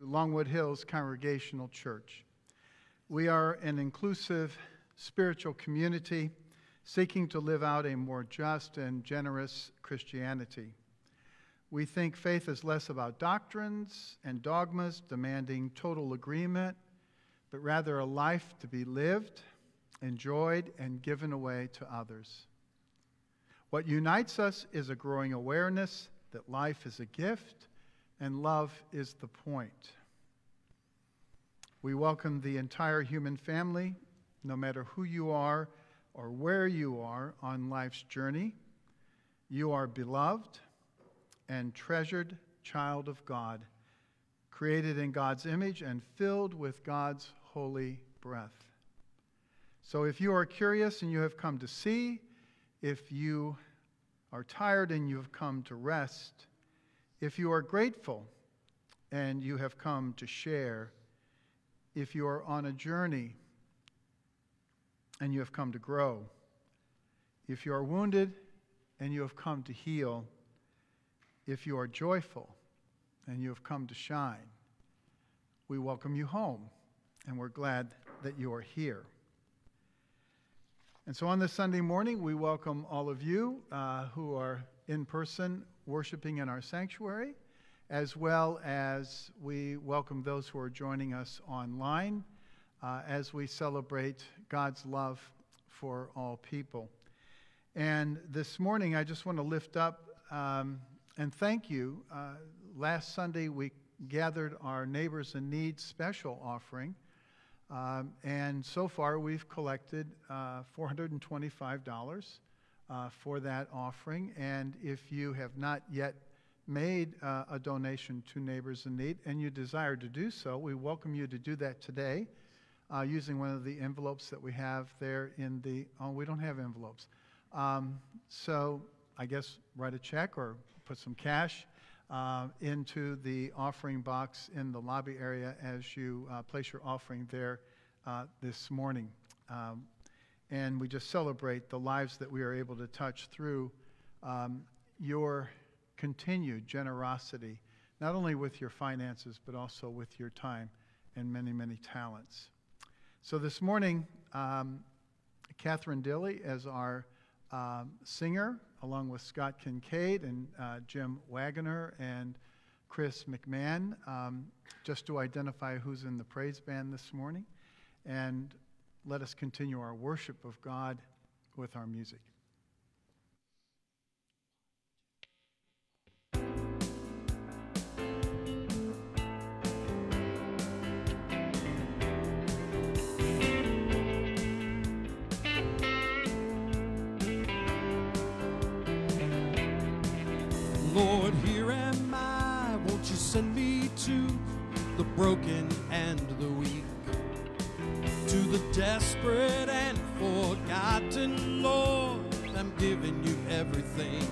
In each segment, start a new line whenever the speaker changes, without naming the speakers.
Longwood Hills Congregational Church. We are an inclusive spiritual community seeking to live out a more just and generous Christianity. We think faith is less about doctrines and dogmas demanding total agreement, but rather a life to be lived, enjoyed, and given away to others. What unites us is a growing awareness that life is a gift and love is the point. We welcome the entire human family, no matter who you are or where you are on life's journey. You are beloved and treasured child of God, created in God's image and filled with God's holy breath. So if you are curious and you have come to see, if you are tired and you have come to rest, if you are grateful and you have come to share, if you are on a journey and you have come to grow, if you are wounded and you have come to heal, if you are joyful and you have come to shine, we welcome you home and we're glad that you are here. And so on this Sunday morning, we welcome all of you uh, who are in person worshiping in our sanctuary, as well as we welcome those who are joining us online uh, as we celebrate God's love for all people. And this morning, I just want to lift up um, and thank you. Uh, last Sunday, we gathered our Neighbors in Need special offering. Um, and so far, we've collected uh, $425 uh, for that offering. And if you have not yet made uh, a donation to Neighbors in Need and you desire to do so, we welcome you to do that today uh, using one of the envelopes that we have there in the. Oh, we don't have envelopes. Um, so I guess write a check or put some cash uh, into the offering box in the lobby area as you uh, place your offering there uh, this morning. Um, and we just celebrate the lives that we are able to touch through um, your continued generosity, not only with your finances, but also with your time and many, many talents. So this morning, um, Catherine Dilly, as our um, singer, along with Scott Kincaid and uh, Jim Wagoner and Chris McMahon, um, just to identify who's in the praise band this morning. And let us continue our worship of God with our music.
Lord, here am I. Won't you send me to the broken and the weak, to the desperate and forgotten, Lord? I'm giving you everything.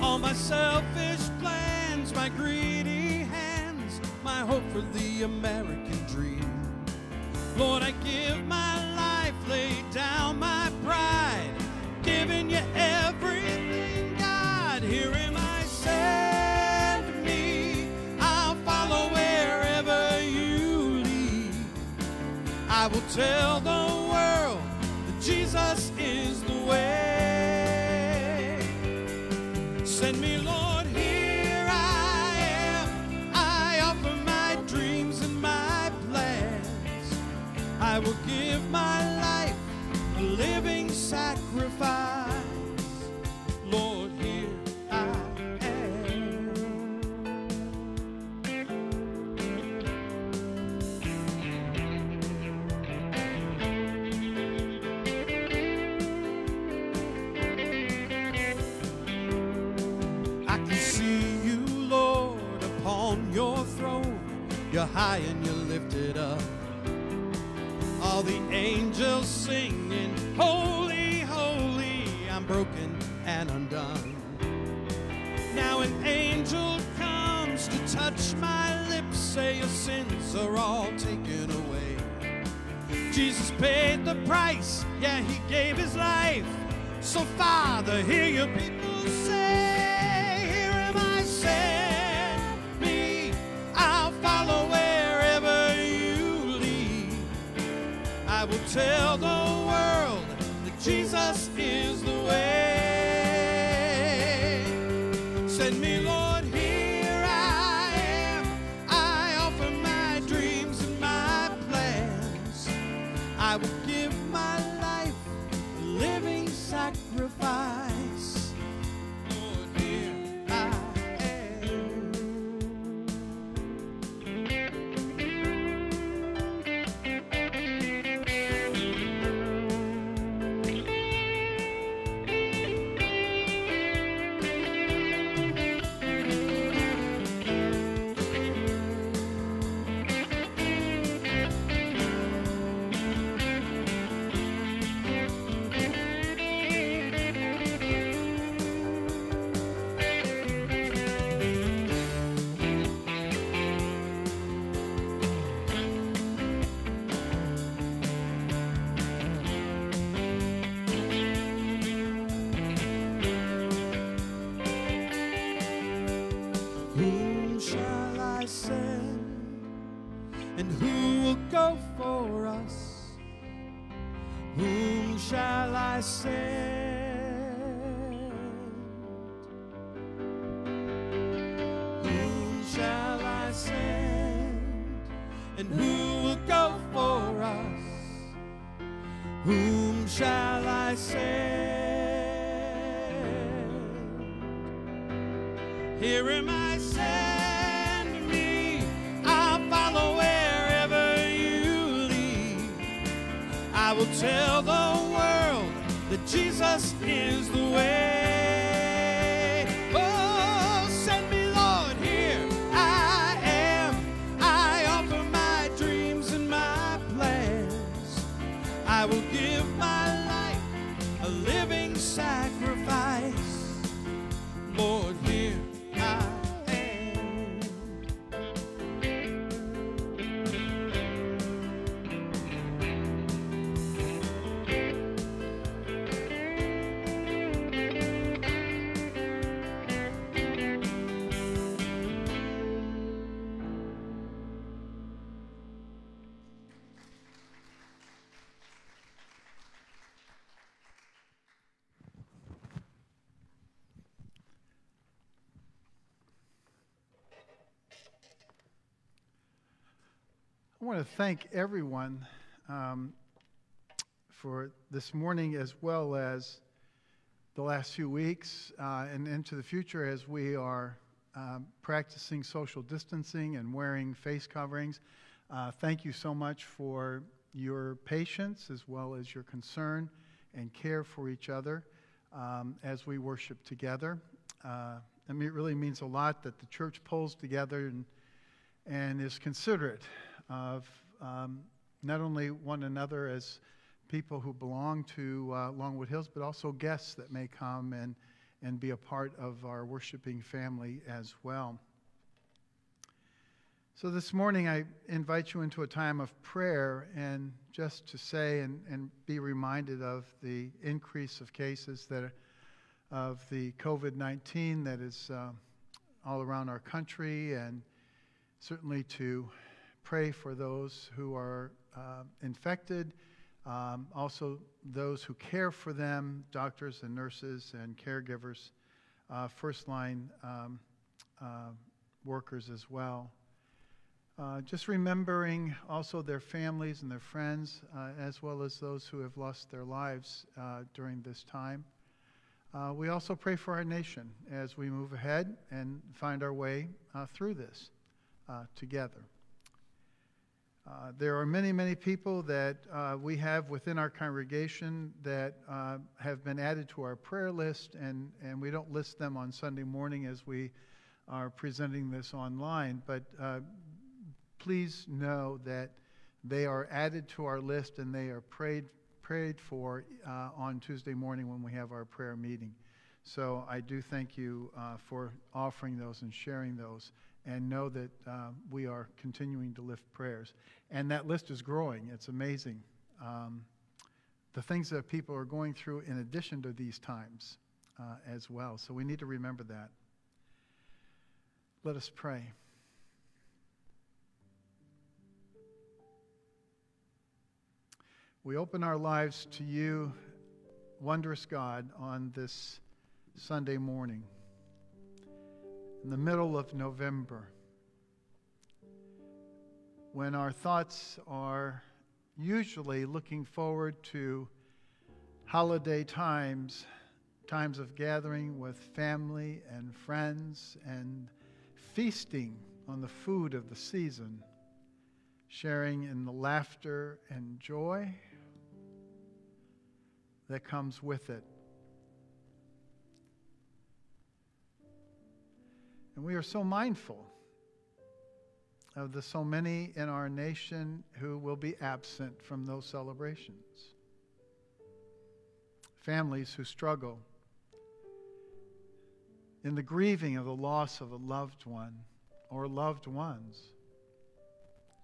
All my selfish plans, my greedy hands, my hope for the American dream. Lord, I give my tell the world that Jesus is the way. Send me, Lord, here I am. I offer my dreams and my plans. I will give my life a living sacrifice. High and you're lifted up. All the angels singing, Holy, holy, I'm broken and undone. Now an angel comes to touch my lips, say your sins are all taken away. Jesus paid the price, yeah, he gave his life. So, Father, hear your people say, tell the world that Jesus And who will go for us? Whom shall I send? Whom shall I send? And who will go for us? Whom shall I send? Here am I, tell the world that Jesus is the way. I
want to thank everyone um, for this morning as well as the last few weeks uh, and into the future as we are um, practicing social distancing and wearing face coverings. Uh, thank you so much for your patience as well as your concern and care for each other um, as we worship together. Uh, I mean, it really means a lot that the church pulls together and, and is considerate of um, not only one another as people who belong to uh, Longwood Hills, but also guests that may come and, and be a part of our worshiping family as well. So this morning, I invite you into a time of prayer and just to say and, and be reminded of the increase of cases that are, of the COVID 19 that is uh, all around our country, and certainly to pray for those who are uh, infected, um, also those who care for them, doctors and nurses and caregivers, uh, first line um, uh, workers as well. Uh, just remembering also their families and their friends, uh, as well as those who have lost their lives uh, during this time. We also pray for our nation as we move ahead and find our way through this together. Uh, there are many, many people that uh, we have within our congregation that uh, have been added to our prayer list, and, and we don't list them on Sunday morning as we are presenting this online. But uh, please know that they are added to our list and they are prayed, prayed for uh, on Tuesday morning when we have our prayer meeting. So I do thank you for offering those and sharing those and know that uh, we are continuing to lift prayers. And that list is growing. It's amazing. Um, the things that people are going through in addition to these times uh, as well. So we need to remember that. Let us pray. We open our lives to you, wondrous God, on this Sunday morning, in the middle of November, when our thoughts are usually looking forward to holiday times, times of gathering with family and friends and feasting on the food of the season, sharing in the laughter and joy that comes with it. And we are so mindful of the so many in our nation who will be absent from those celebrations. Families who struggle in the grieving of the loss of a loved one or loved ones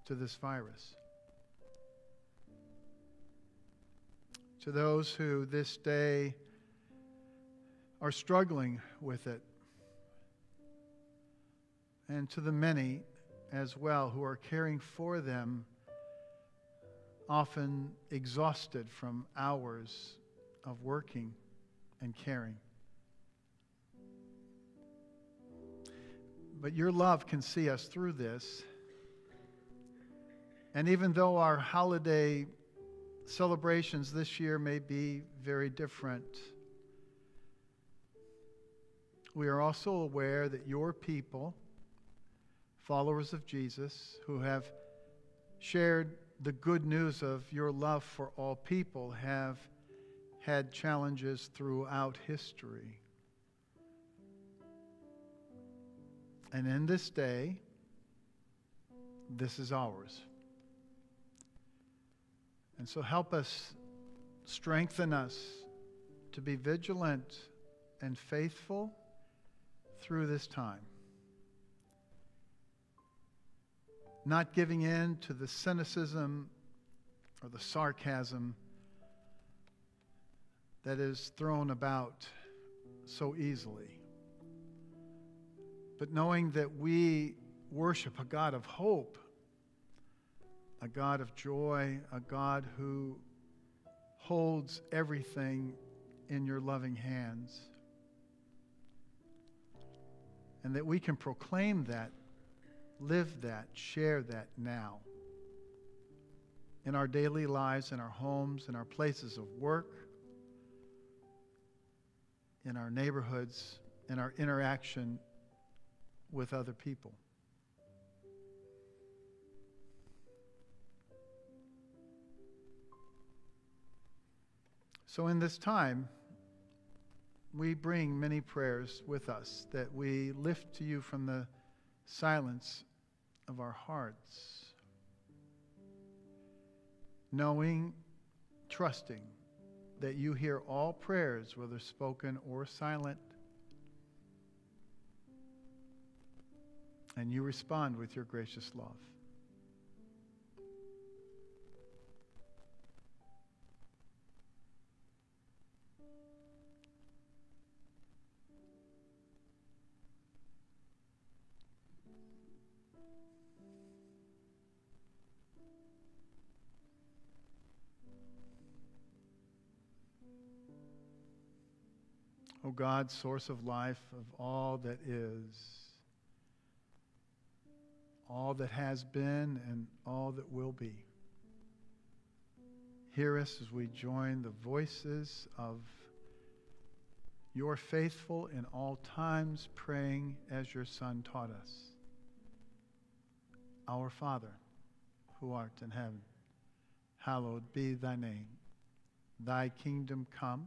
to this virus. To those who this day are struggling with it, and to the many as well who are caring for them, often exhausted from hours of working and caring. But your love can see us through this. And even though our holiday celebrations this year may be very different, we are also aware that your people, followers of Jesus, who have shared the good news of your love for all people, have had challenges throughout history. And in this day, this is ours. And so help us, strengthen us to be vigilant and faithful through this time. Not giving in to the cynicism or the sarcasm that is thrown about so easily but knowing that we worship a God of hope, a God of joy, a God who holds everything in your loving hands. And that we can proclaim that, live that, share that now in our daily lives, in our homes, in our places of work, in our neighborhoods, in our interaction with other people. So, in this time, we bring many prayers with us that we lift to you from the silence of our hearts, knowing, trusting that you hear all prayers, whether spoken or silent, and you respond with your gracious love. O God, source of life, of all that is all that has been and all that will be. Hear us as we join the voices of your faithful in all times, praying as your Son taught us. Our Father, who art in heaven, hallowed be thy name. Thy kingdom come,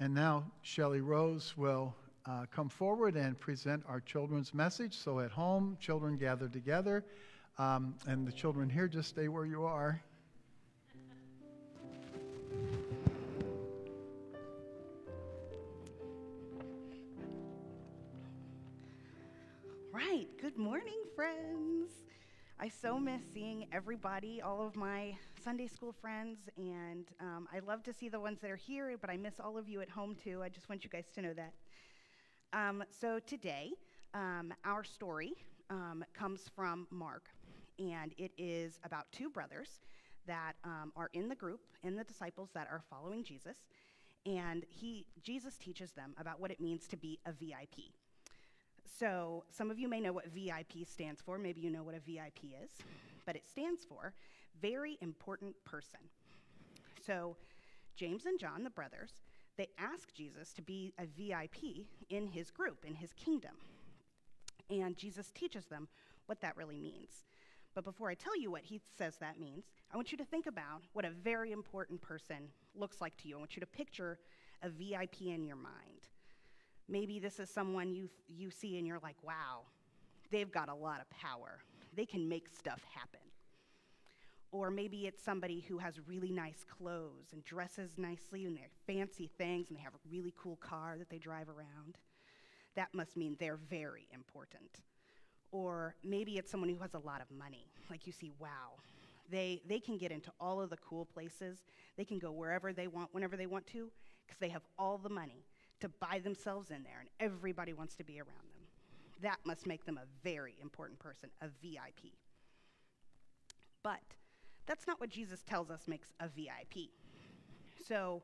And now Shelley Rose will uh, come forward and present our children's message. So at home, children gather together, um, and the children here just stay where you are.
Right. Good morning, friends. I so miss seeing everybody, all of my Sunday school friends, and um, I love to see the ones that are here, but I miss all of you at home too. I just want you guys to know that. Um, so today, um, our story um, comes from Mark, and it is about two brothers that um, are in the group, in the disciples that are following Jesus, and he, Jesus teaches them about what it means to be a VIP. So, some of you may know what VIP stands for. Maybe you know what a VIP is, but it stands for very important person. So, James and John, the brothers, they ask Jesus to be a VIP in his group, in his kingdom. And Jesus teaches them what that really means. But before I tell you what he says that means, I want you to think about what a very important person looks like to you. I want you to picture a VIP in your mind. Maybe this is someone you, you see and you're like, wow, they've got a lot of power. They can make stuff happen. Or maybe it's somebody who has really nice clothes and dresses nicely and they're fancy things and they have a really cool car that they drive around. That must mean they're very important. Or maybe it's someone who has a lot of money. Like you see, wow, they, they can get into all of the cool places. They can go wherever they want, whenever they want to, because they have all the money to buy themselves in there, and everybody wants to be around them. That must make them a very important person, a VIP. But that's not what Jesus tells us makes a VIP. So,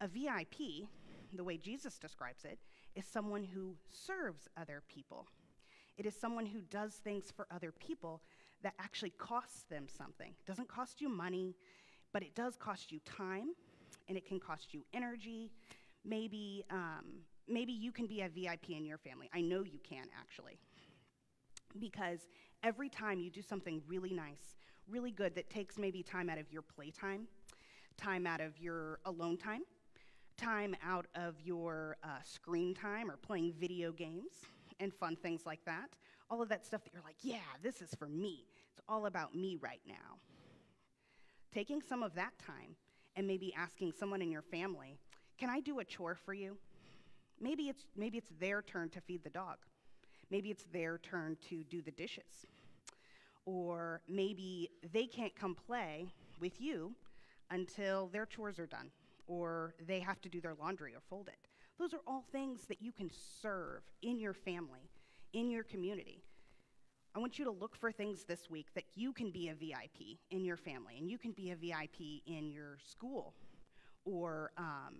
a VIP, the way Jesus describes it, is someone who serves other people. It is someone who does things for other people that actually costs them something. It doesn't cost you money, but it does cost you time, and it can cost you energy, maybe um, maybe you can be a VIP in your family. I know you can actually, because every time you do something really nice, really good that takes maybe time out of your playtime, time out of your alone time, time out of your uh, screen time or playing video games and fun things like that. All of that stuff that you're like, yeah, this is for me. It's all about me right now. Taking some of that time and maybe asking someone in your family, can I do a chore for you? Maybe it's, maybe it's their turn to feed the dog. Maybe it's their turn to do the dishes. Or maybe they can't come play with you until their chores are done, or they have to do their laundry or fold it. Those are all things that you can serve in your family, in your community. I want you to look for things this week that you can be a VIP in your family, and you can be a VIP in your school or um,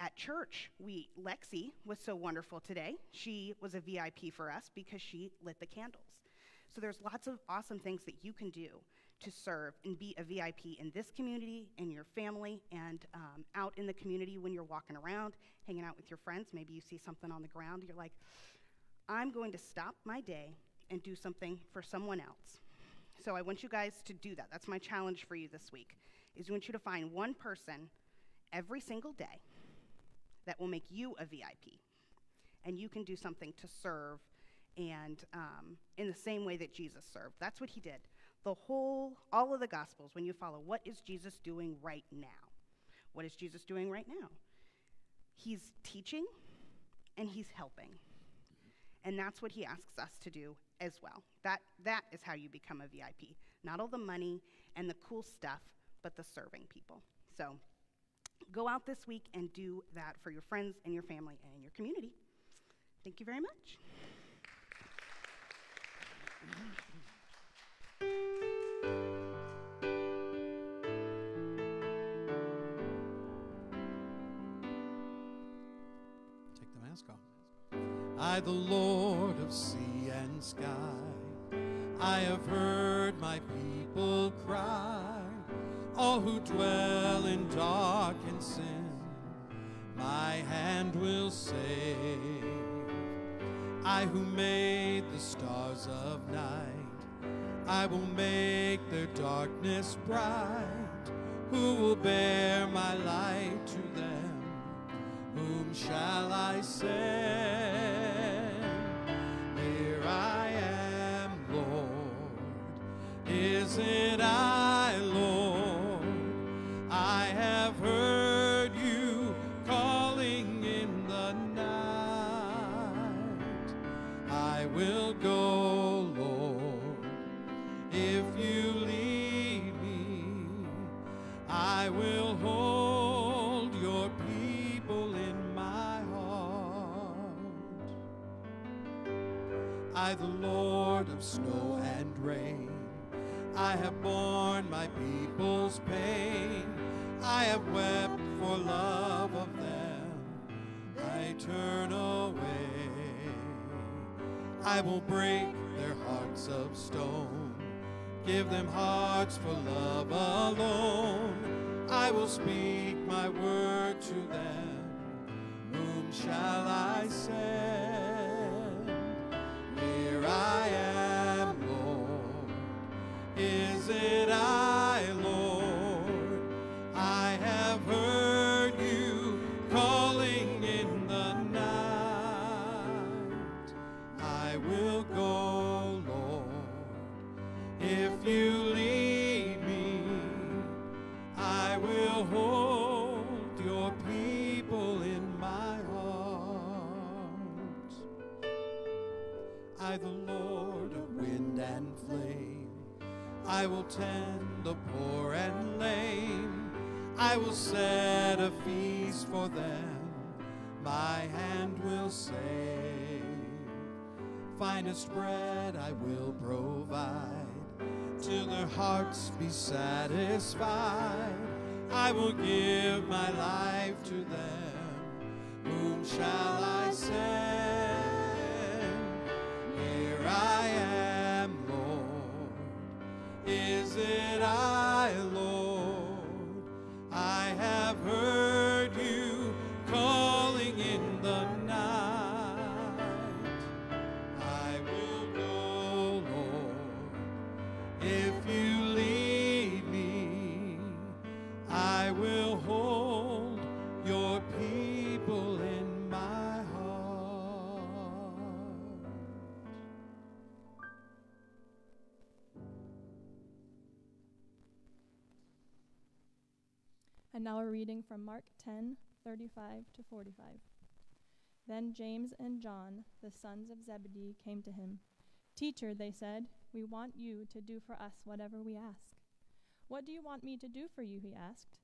at church, we Lexi was so wonderful today. She was a VIP for us because she lit the candles. So there's lots of awesome things that you can do to serve and be a VIP in this community, in your family, and um, out in the community when you're walking around, hanging out with your friends. Maybe you see something on the ground. You're like, I'm going to stop my day and do something for someone else. So I want you guys to do that. That's my challenge for you this week. Is I want you to find one person every single day that will make you a VIP. And you can do something to serve and um, in the same way that Jesus served. That's what he did. The whole, all of the Gospels, when you follow, what is Jesus doing right now? What is Jesus doing right now? He's teaching and he's helping. And that's what he asks us to do as well. That, that is how you become a VIP. Not all the money and the cool stuff, but the serving people. So, Go out this week and do that for your friends and your family and your community. Thank you very much.
Take the mask off. I, the Lord of sea and sky, I have heard my people cry all who dwell in dark and sin, my hand will save. I who made the stars of night, I will make their darkness bright. Who will bear my light to them? Whom shall I send? I, the Lord of wind and flame, I will tend the poor and lame. I will set a feast for them. My hand will save. Finest bread I will provide till their hearts be satisfied. I will give my life to them. Whom shall I Is
reading from Mark 10 35 to 45. Then James and John, the sons of Zebedee, came to him. Teacher, they said, we want you to do for us whatever we ask. What do you want me to do for you? He asked.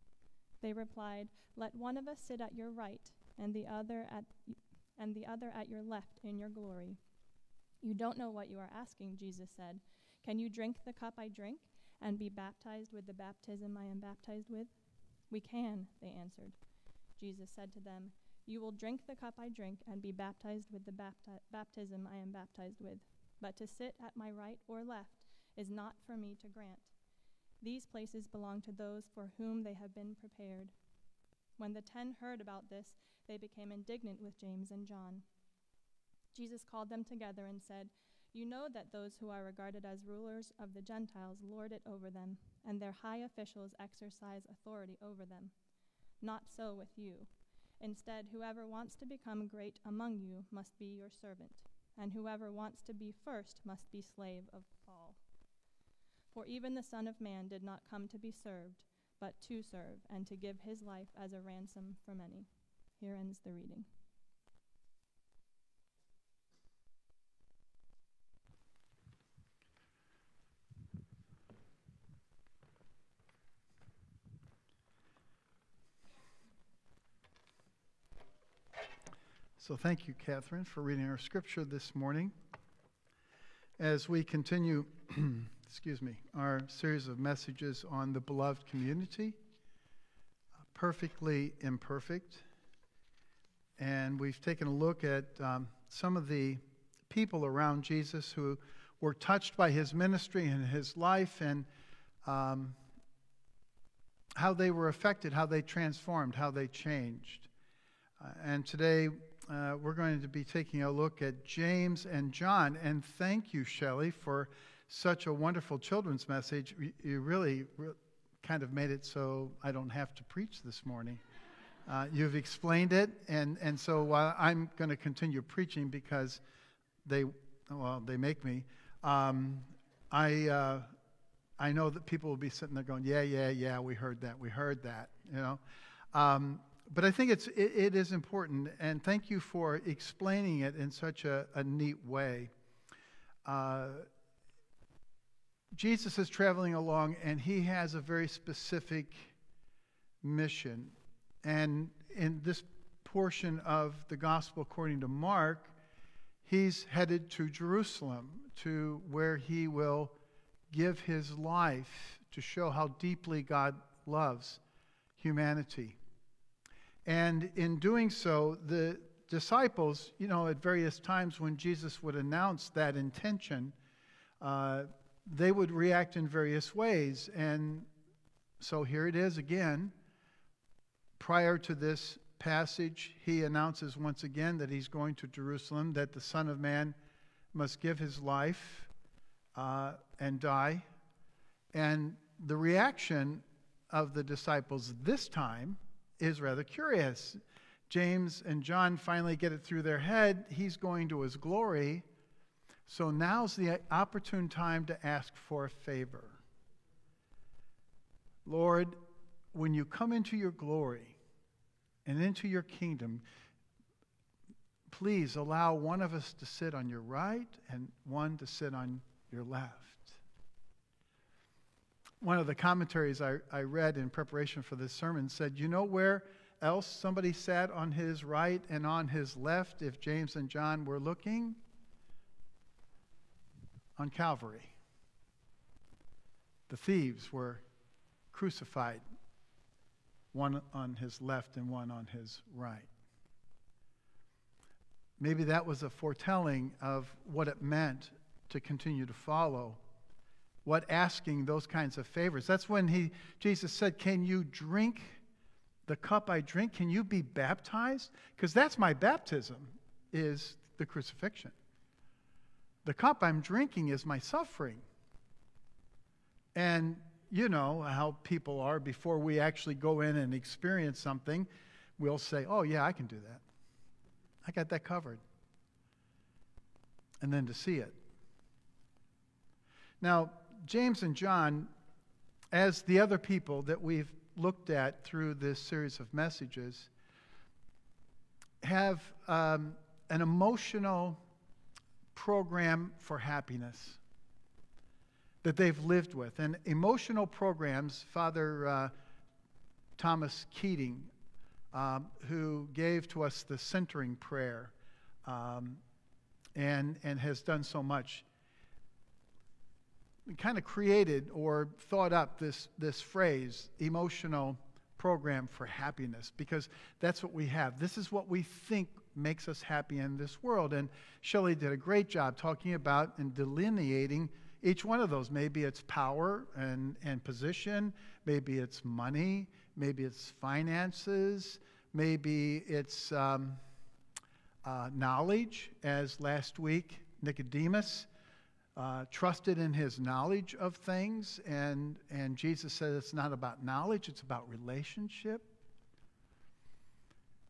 They replied, Let one of us sit at your right and the other at and the other at your left in your glory. You don't know what you are asking, Jesus said. Can you drink the cup I drink and be baptized with the baptism I am baptized with? We can, they answered. Jesus said to them, You will drink the cup I drink and be baptized with the bapti- baptism I am baptized with. But to sit at my right or left is not for me to grant. These places belong to those for whom they have been prepared. When the ten heard about this, they became indignant with James and John. Jesus called them together and said, You know that those who are regarded as rulers of the Gentiles lord it over them, and their high officials exercise authority over them. Not so with you. Instead, whoever wants to become great among you must be your servant, and whoever wants to be first must be slave of all. For even the Son of Man did not come to be served, but to serve, and to give his life as a ransom for many. Here ends the reading.
So thank you, Catherine, for reading our scripture this morning. As we continue, excuse me, our series of messages on the beloved community, perfectly imperfect, and we've taken a look at um, some of the people around Jesus who were touched by his ministry and his life, and um, how they were affected, how they transformed, how they changed. Uh, and today uh, we're going to be taking a look at James and John. And thank you, Shelley, for such a wonderful children's message. You- really, re- kind of made it so I don't have to preach this morning. Uh, you've explained it, and, and so while I'm going to continue preaching because they, well, they make me. Um, I, uh, I know that people will be sitting there going, yeah, yeah, yeah, we heard that, we heard that, you know. Um, but I think it's, it, it is important, and thank you for explaining it in such a, a neat way. Uh, Jesus is traveling along, and he has a very specific mission. And in this portion of the gospel according to Mark, he's headed to Jerusalem, to where he will give his life to show how deeply God loves humanity. And in doing so, the disciples, you know, at various times when Jesus would announce that intention, uh, they would react in various ways. And so here it is again. Prior to this passage, he announces once again that he's going to Jerusalem, that the Son of Man must give his life uh, and die. And the reaction of the disciples this time is rather curious. James and John finally get it through their head. He's going to his glory. So now's the opportune time to ask for a favor. Lord, when you come into your glory and into your kingdom, please allow one of us to sit on your right and one to sit on your left. One of the commentaries I, I read in preparation for this sermon said, You know where else somebody sat on his right and on his left if James and John were looking? on Calvary. The thieves were crucified, one on his left and one on his right. Maybe that was a foretelling of what it meant to continue to follow. What asking those kinds of favors. That's when he Jesus said, "Can you drink the cup I drink? Can you be baptized? Because that's my baptism is the crucifixion. The cup I'm drinking is my suffering. And you know how people are before we actually go in and experience something, we'll say, oh, yeah, I can do that. I got that covered. And then to see it. Now, James and John, as the other people that we've looked at through this series of messages, have um, an emotional program for happiness that they've lived with. And emotional programs, Father uh, Thomas Keating, um, who gave to us the centering prayer um, and, and has done so much, kind of created or thought up this, this phrase, emotional program for happiness, because that's what we have. This is what we think makes us happy in this world. And Shelley did a great job talking about and delineating each one of those. Maybe it's power and, and position, maybe it's money, maybe it's finances, maybe it's um, uh, knowledge, as last week Nicodemus. Uh, trusted in his knowledge of things, and, and Jesus said it's not about knowledge, it's about relationship.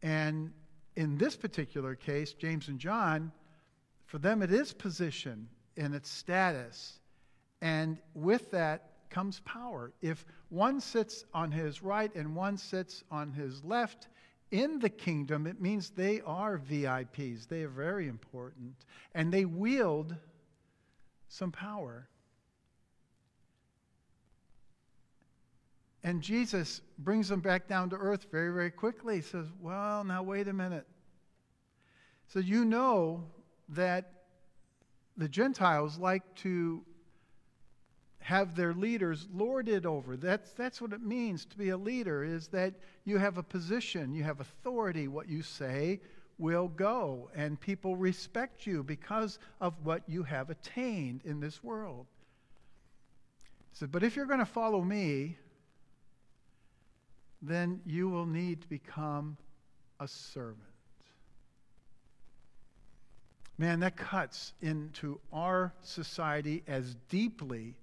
And in this particular case, James and John, for them it is position and its status. And with that comes power. If one sits on his right and one sits on his left in the kingdom, it means they are VIPs. They are very important. And they wield some power. And Jesus brings them back down to earth very, very quickly. He says, Well, now wait a minute. So you know that the Gentiles like to have their leaders lorded over. That's, that's what it means to be a leader, is that you have a position, you have authority. What you say will go, and people respect you because of what you have attained in this world. He said, but if you're going to follow me, then you will need to become a servant. Man, that cuts into our society as deeply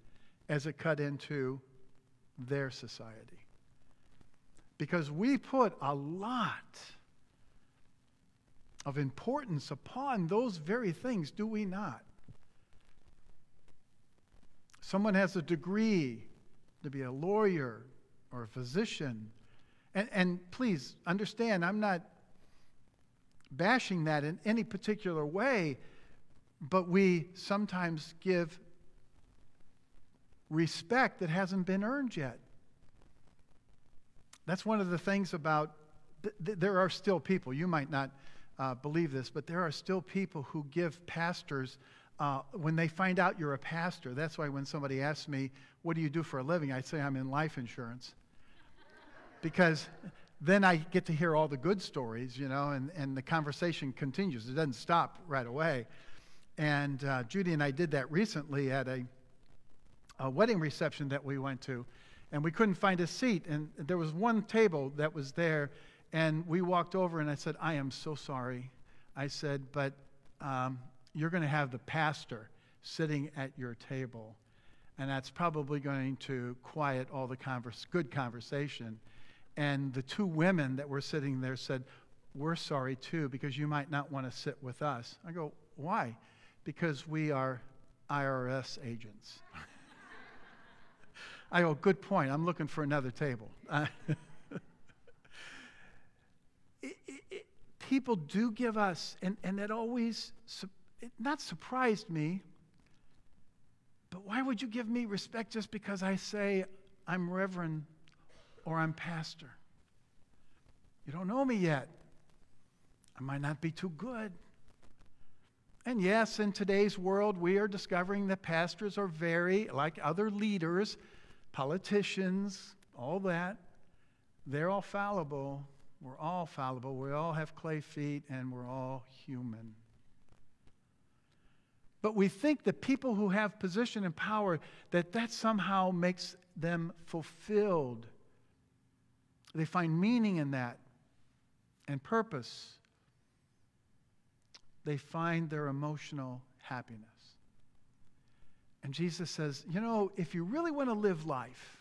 as it cut into their society. Because we put a lot of importance upon those very things, do we not? Someone has a degree to be a lawyer or a physician and, and please understand, I'm not bashing that in any particular way, but we sometimes give respect that hasn't been earned yet. That's one of the things about, th- th- there are still people, you might not uh, believe this, but there are still people who give pastors, uh, when they find out you're a pastor, that's why when somebody asks me, What do you do for a living? I say, I'm in life insurance. because then I get to hear all the good stories, you know, and, and the conversation continues. It doesn't stop right away. And uh, Judy and I did that recently at a, a wedding reception that we went to, and we couldn't find a seat. And there was one table that was there, and we walked over, and I said, I am so sorry. I said, but um, you're going to have the pastor sitting at your table, and that's probably going to quiet all the converse, good conversation. And the two women that were sitting there said, We're sorry too, because you might not want to sit with us. I go, Why? Because we are IRS agents. I go, Good point. I'm looking for another table. it, it, people do give us, and, and it always, it not surprised me, but why would you give me respect just because I say I'm Reverend or I'm pastor. You don't know me yet. I might not be too good. And yes, in today's world, we are discovering that pastors are very, like other leaders, politicians, all that, they're all fallible. We're all fallible. We all have clay feet, and we're all human. But we think that people who have position and power, that that somehow makes them fulfilled they find meaning in that and purpose. They find their emotional happiness. And Jesus says, you know, if you really want to live life,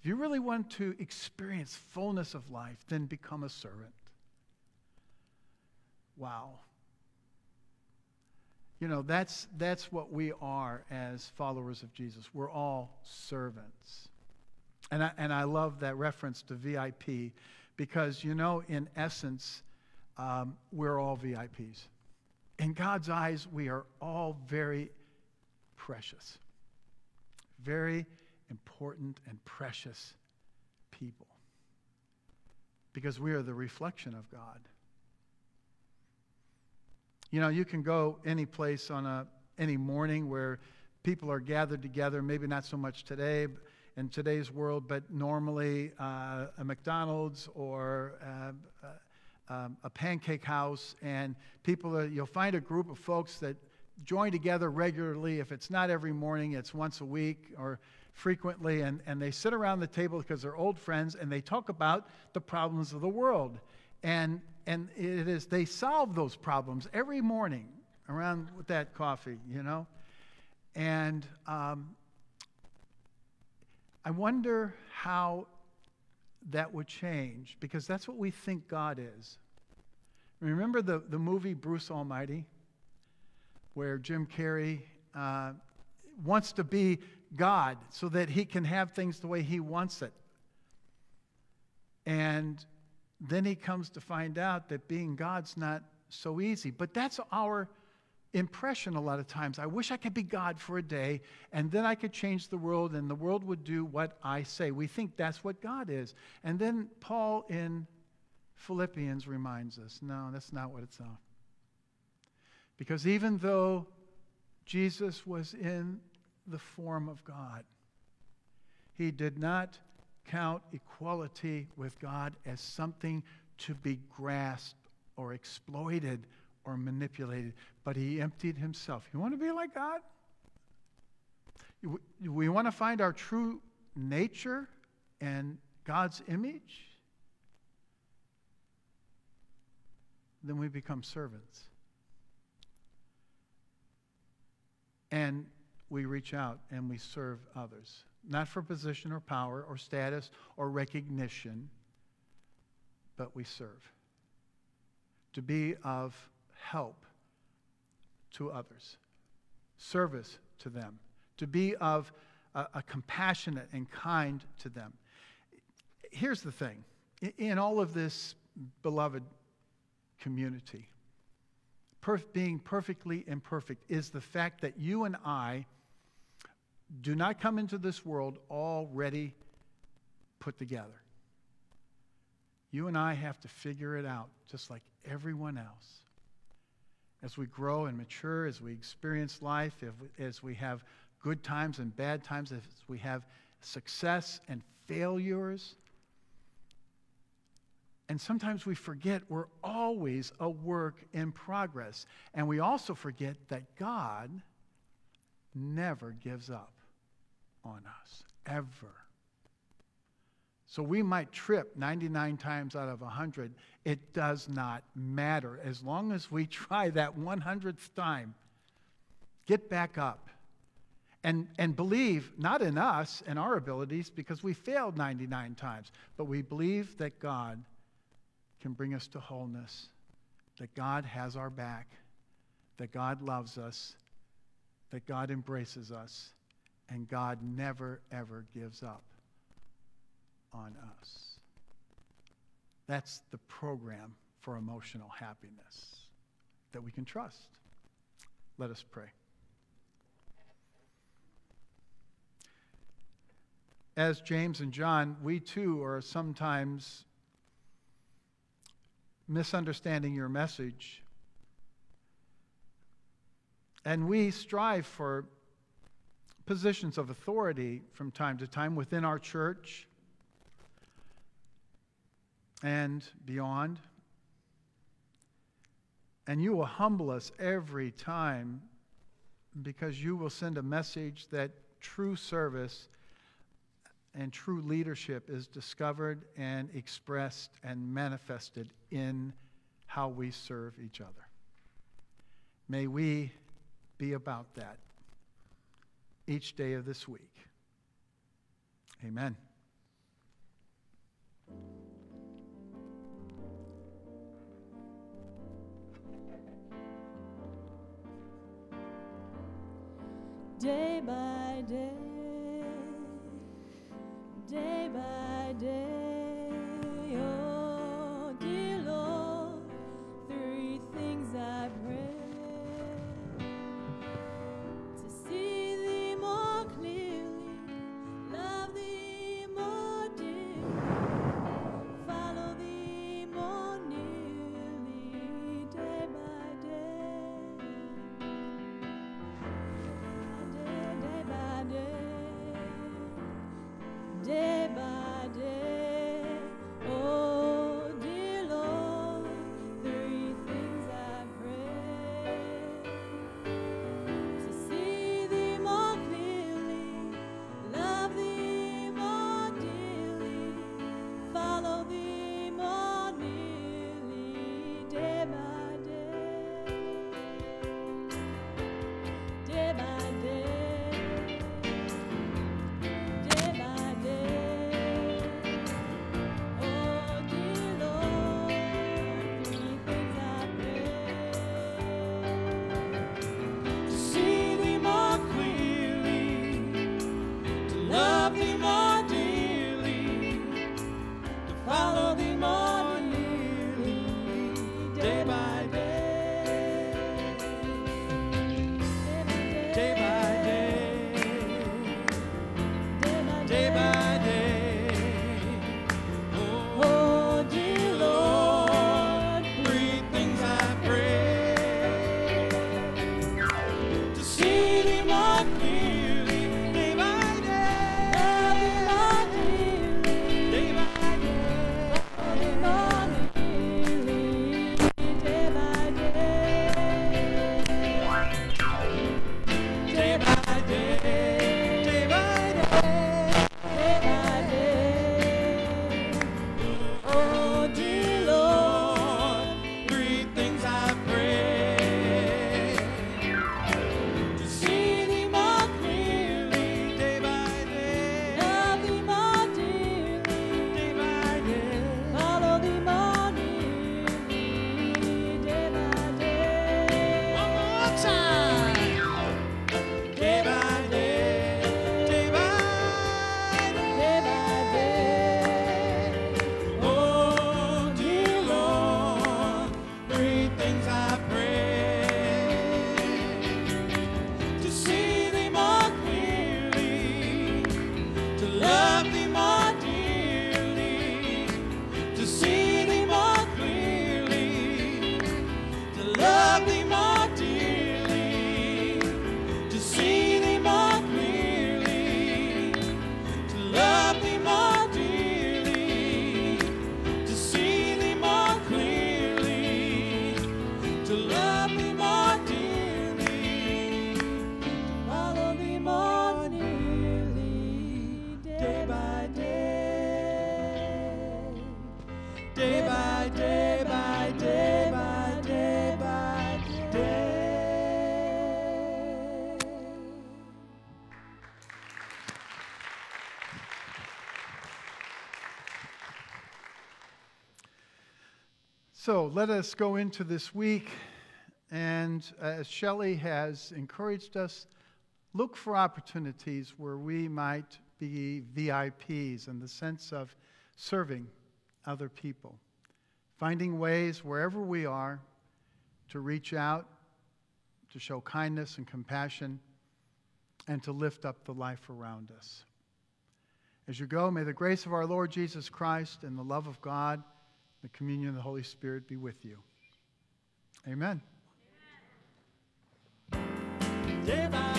if you really want to experience fullness of life, then become a servant. Wow. You know, that's, that's what we are as followers of Jesus. We're all servants. And I, and I love that reference to VIP because, you know, in essence, um, we're all VIPs. In God's eyes, we are all very precious, very important and precious people because we are the reflection of God. You know, you can go any place on a any morning where people are gathered together, maybe not so much today, in today's world, but normally uh, a McDonald's or uh, um, a pancake house, and people, are, you'll find a group of folks that join together regularly. If it's not every morning, it's once a week or frequently, and, and they sit around the table because they're old friends and they talk about the problems of the world. And, and it is, they solve those problems every morning around with that coffee, you know? And um, I wonder how that would change because that's what we think God is. Remember the, the movie Bruce Almighty, where Jim Carrey uh, wants to be God so that he can have things the way he wants it. And then he comes to find out that being God's not so easy. But that's our impression a lot of times. I wish I could be God for a day and then I could change the world and the world would do what I say. We think that's what God is. And then Paul in Philippians reminds us no, that's not what it's on. Because even though Jesus was in the form of God, he did not count equality with God as something to be grasped or exploited or manipulated, but he emptied himself. You want to be like God? We want to find our true nature and God's image? Then we become servants. And we reach out and we serve others, not for position or power or status or recognition, but we serve. To be of help to others, service to them, to be of a, a compassionate and kind to them. Here's the thing in all of this beloved community, perf- being perfectly imperfect is the fact that you and I do not come into this world already put together. You and I have to figure it out, just like everyone else. As we grow and mature, as we experience life, as we have good times and bad times, as we have success and failures, and sometimes we forget we're always a work in progress. And we also forget that God never gives up on us, ever. So we might trip 99 times out of 100. It does not matter. As long as we try that 100th time, get back up. And, and believe not in us and our abilities because we failed 99 times, but we believe that God can bring us to wholeness, that God has our back, that God loves us, that God embraces us, and God never, ever gives up on us. That's the program for emotional happiness that we can trust. Let us pray. As James and John, we too are sometimes misunderstanding your message. And we strive for positions of authority from time to time within our church and beyond. And you will humble us every time because you will send a message that true service and true leadership is discovered and expressed and manifested in how we serve each other. May we be about that each day of this week. Amen.
Day by day day by day. Day,
So let us go into this week, and uh, as Shelley has encouraged us, look for opportunities where we might be VIPs in the sense of serving other people, finding ways wherever we are to reach out, to show kindness and compassion, and to lift up the life around us. As you go, may the grace of our Lord Jesus Christ and the love of God the communion of the Holy Spirit be with you. Amen.
Amen.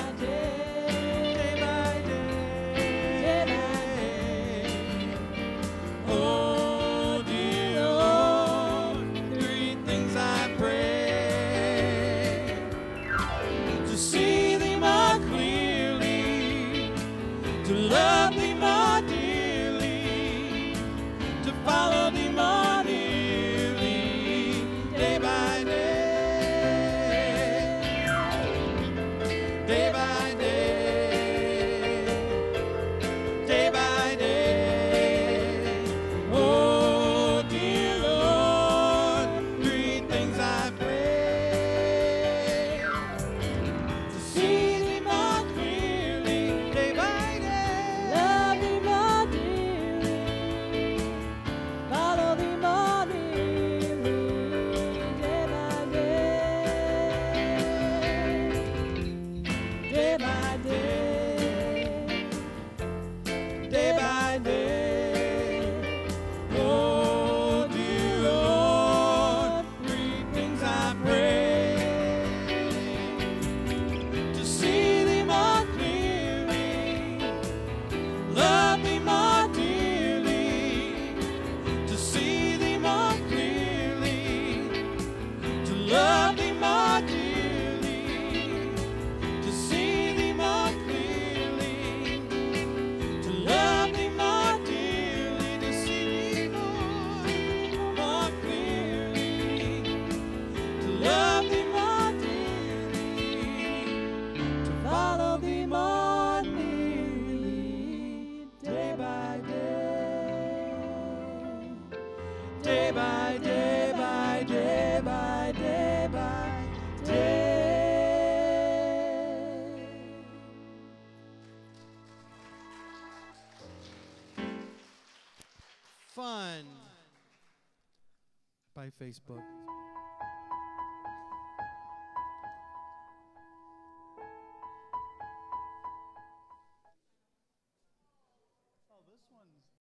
Facebook.